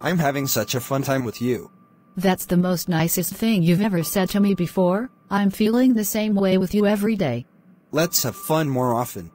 I'm having such a fun time with you. That's the most nicest thing you've ever said to me before. I'm feeling the same way with you every day. Let's have fun more often.